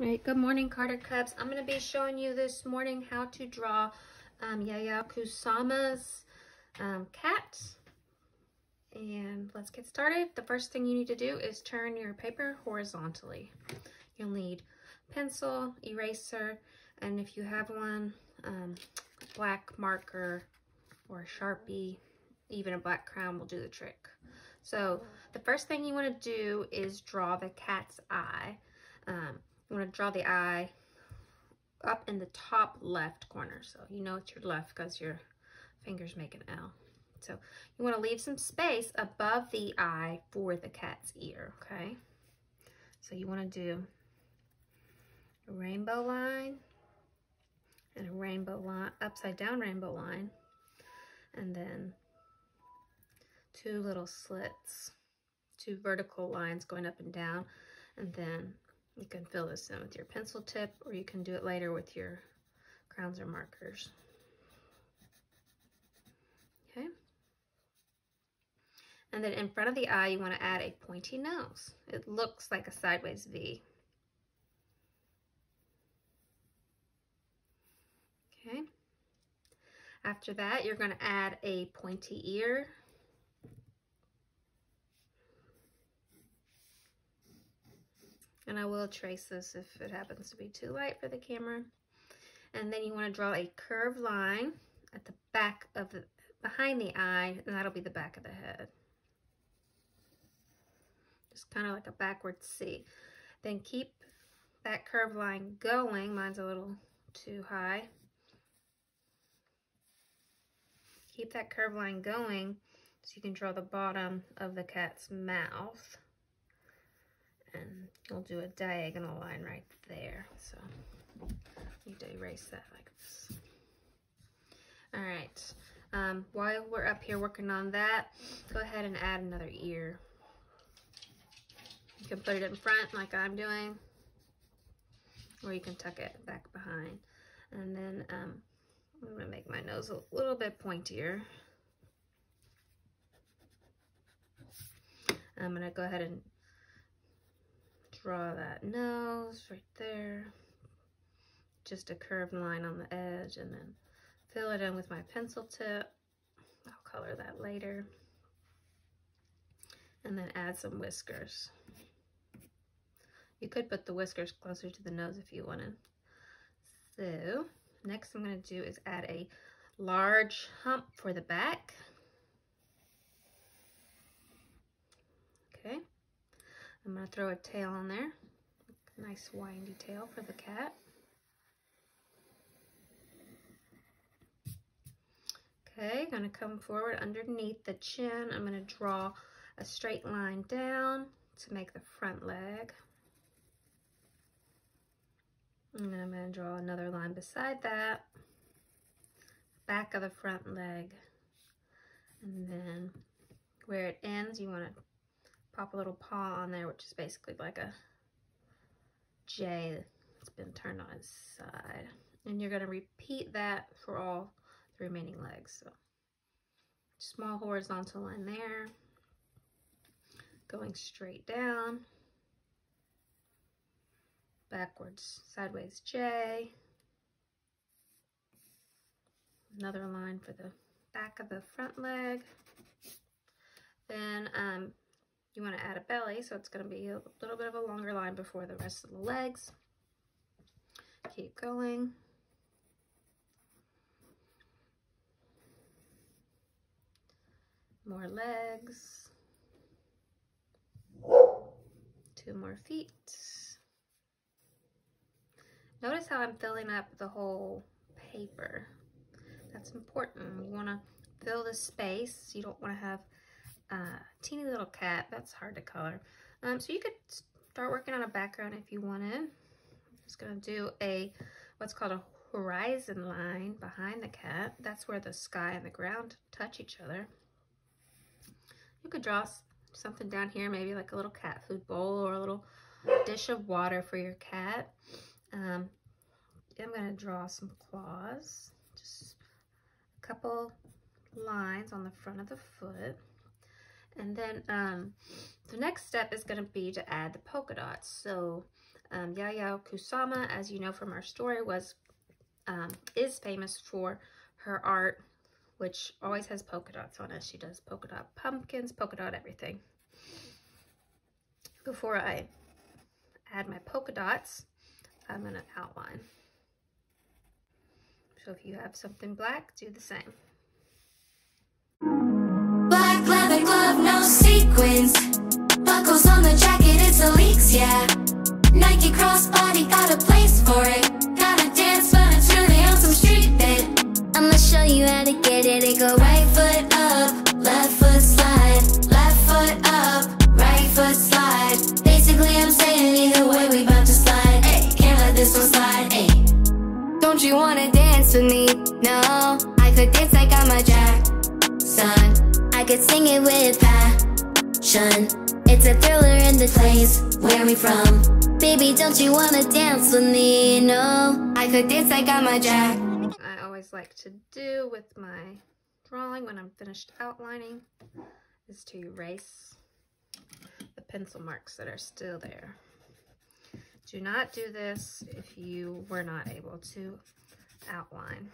Right, good morning, Carter Cubs. I'm going to be showing you this morning how to draw um, Yayoi Kusama's um, cat. And let's get started. The first thing you need to do is turn your paper horizontally. You'll need pencil, eraser, and if you have one, um, black marker or Sharpie, even a black crown will do the trick. So the first thing you want to do is draw the cat's eye. Um, you want to draw the eye up in the top left corner. So you know it's your left because your fingers make an L. So you want to leave some space above the eye for the cat's ear, okay? So you want to do a rainbow line and a rainbow line, upside down rainbow line, and then two little slits, two vertical lines going up and down, and then you can fill this in with your pencil tip or you can do it later with your crowns or markers. Okay. And then in front of the eye, you want to add a pointy nose. It looks like a sideways V. Okay. After that, you're going to add a pointy ear And I will trace this if it happens to be too light for the camera. And then you want to draw a curved line at the back of the, behind the eye, and that'll be the back of the head. Just kind of like a backward C. Then keep that curved line going. Mine's a little too high. Keep that curved line going so you can draw the bottom of the cat's mouth and you'll do a diagonal line right there. So need to erase that like this. All right, um, while we're up here working on that, go ahead and add another ear. You can put it in front like I'm doing, or you can tuck it back behind. And then um, I'm gonna make my nose a little bit pointier. I'm gonna go ahead and draw that nose right there. Just a curved line on the edge and then fill it in with my pencil tip. I'll color that later. And then add some whiskers. You could put the whiskers closer to the nose if you wanted. So next I'm going to do is add a large hump for the back. Okay. I'm going to throw a tail on there. Nice windy tail for the cat. Okay, going to come forward underneath the chin. I'm going to draw a straight line down to make the front leg. And I'm going to draw another line beside that. Back of the front leg. And then where it ends, you want to pop a little paw on there, which is basically like a J that's been turned on its side. And you're going to repeat that for all the remaining legs. So small horizontal line there, going straight down, backwards, sideways J, another line for the back of the front leg. Then um, you want to add a belly, so it's going to be a little bit of a longer line before the rest of the legs. Keep going. More legs. Two more feet. Notice how I'm filling up the whole paper. That's important. You want to fill the space. You don't want to have uh, teeny little cat. That's hard to color. Um, so you could start working on a background if you wanted. I'm just to do a what's called a horizon line behind the cat. That's where the sky and the ground touch each other. You could draw something down here, maybe like a little cat food bowl or a little dish of water for your cat. Um, I'm to draw some claws, just a couple lines on the front of the foot. And then um, the next step is going to be to add the polka dots. So Um, Kusama, as you know from our story, was um, is famous for her art, which always has polka dots on it. She does polka dot pumpkins, polka dot everything. Before I add my polka dots, I'm going to outline. So if you have something black, do the same. Don't you wanna dance with me? No, I could dance like I'm a jack son. I could sing it with passion. It's a thriller in the place. Where we from? Baby, don't you wanna dance with me? No, I could dance like I'm a jack. I always like to do with my drawing when I'm finished outlining is to erase the pencil marks that are still there. Do not do this if you were not able to outline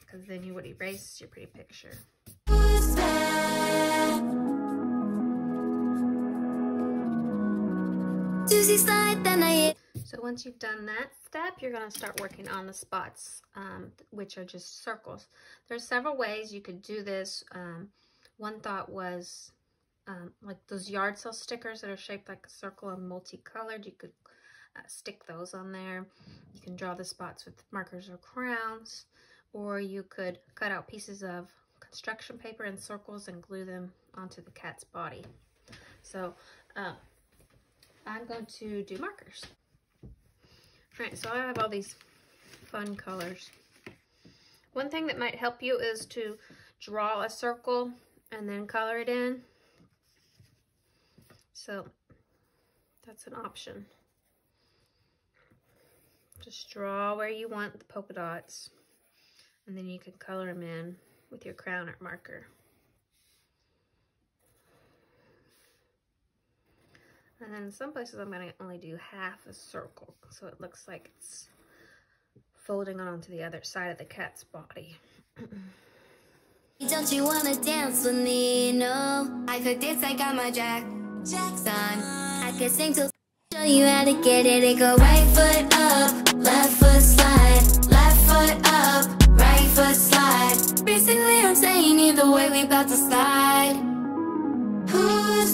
because then you would erase your pretty picture. So once you've done that step, you're going to start working on the spots, um, which are just circles. There's several ways you could do this. Um, one thought was um, like those yard sale stickers that are shaped like a circle and multicolored. You could uh, stick those on there. You can draw the spots with markers or crowns, or you could cut out pieces of construction paper in circles and glue them onto the cat's body. So uh, I'm going to do markers. All right, so I have all these fun colors. One thing that might help you is to draw a circle and then color it in. So that's an option. Just draw where you want the polka dots and then you can color them in with your crown art marker. And then some places I'm going to only do half a circle so it looks like it's folding on onto the other side of the cat's body. Don't you wanna dance with me? No, I could dance I'm a Jack Jackson. I could sing to show you how to get it. It go right foot up, left foot slide, left foot up, right foot slide. Basically, I'm saying either way, we about to slide. Who's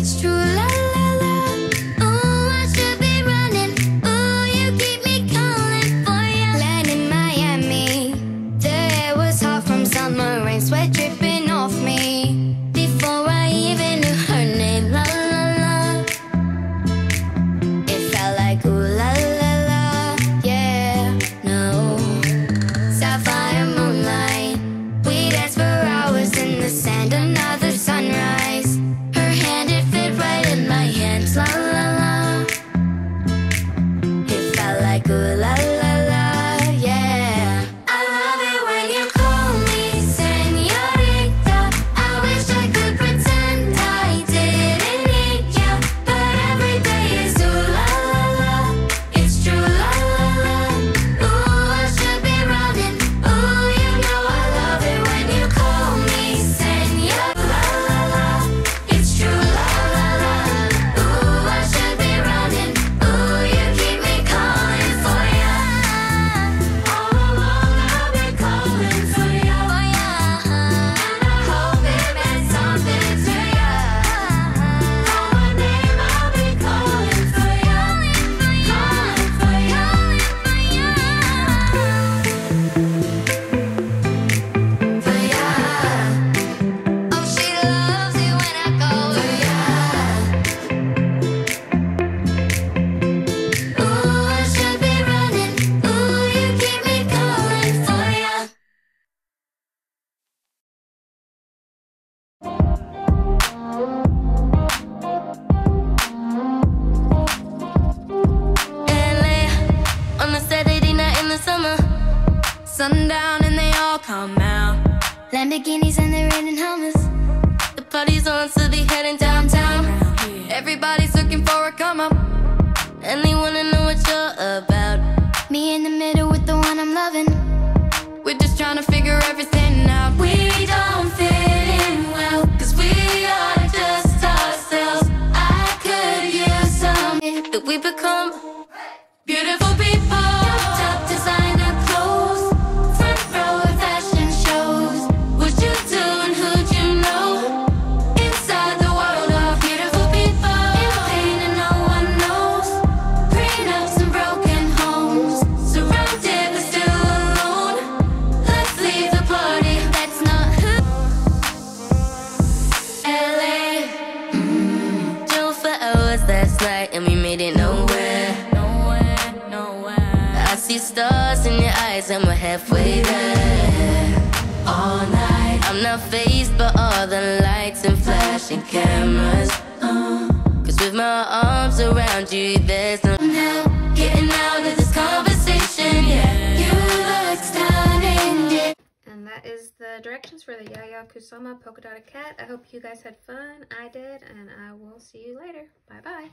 it's true. Lamborghinis and they're raining Hummers. The party's on, so they heading downtown. Everybody's looking for a come up, and they wanna know what you're about. Me in the middle with the one I'm loving. We're just trying to figure everything out. We don't fit in well, cause we are just ourselves. I could use some that we become beautiful people. Eyes and we're halfway there. All night. I'm not phased by all the lights and flashing cameras. Uh, Cause with my arms around you, there's no now getting out of this conversation. Yeah, you look stunning. And that is the directions for the Yayoi Kusama polka dotted cat. I hope you guys had fun. I did, and I will see you later. Bye bye.